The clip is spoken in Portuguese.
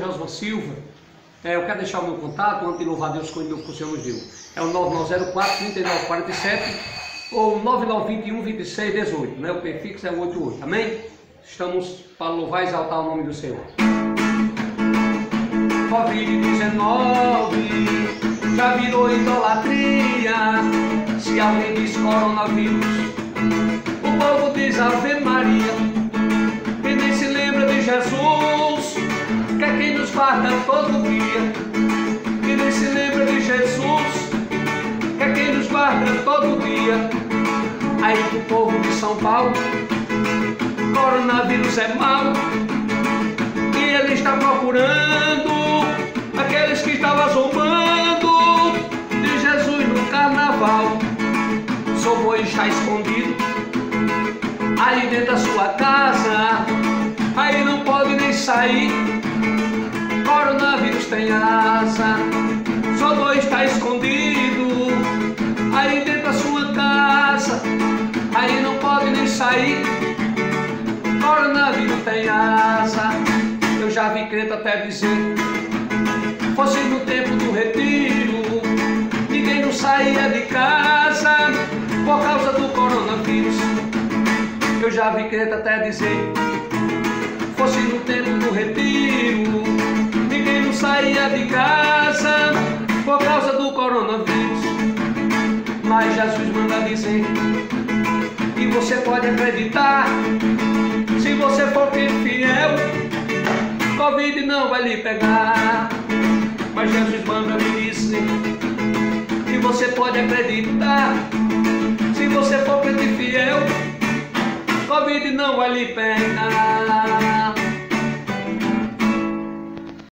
pastor Silva. É, eu quero deixar o meu contato, antes de louvar Deus com o que o Senhor nos deu. É o 9904 3947 ou 9921 2618, né? O prefixo é o 88, amém? Estamos para louvar e exaltar o nome do Senhor. Covid-19 já virou idolatria. Se alguém diz coronavírus, o povo diz Ave Maria. Nos guarda todo dia. E nem se lembra de Jesus, que é quem nos guarda todo dia. Aí o povo de São Paulo, coronavírus é mau. E ele está procurando aqueles que estavam zombando de Jesus no carnaval. Seu boi está escondido aí dentro da sua casa, aí não pode nem sair. Tem asa, seu boi está escondido aí dentro da sua casa, aí não pode nem sair. Coronavírus tem asa, eu já vi crente até dizer fosse no tempo do retiro, ninguém não saía de casa por causa do coronavírus. Eu já vi crente até dizer, de casa por causa do coronavírus. Mas Jesus manda dizer, e você pode acreditar, se você for fiel, Covid não vai lhe pegar. Mas Jesus manda me dizer que você pode acreditar. Se você for crente fiel, Covid não vai lhe pegar.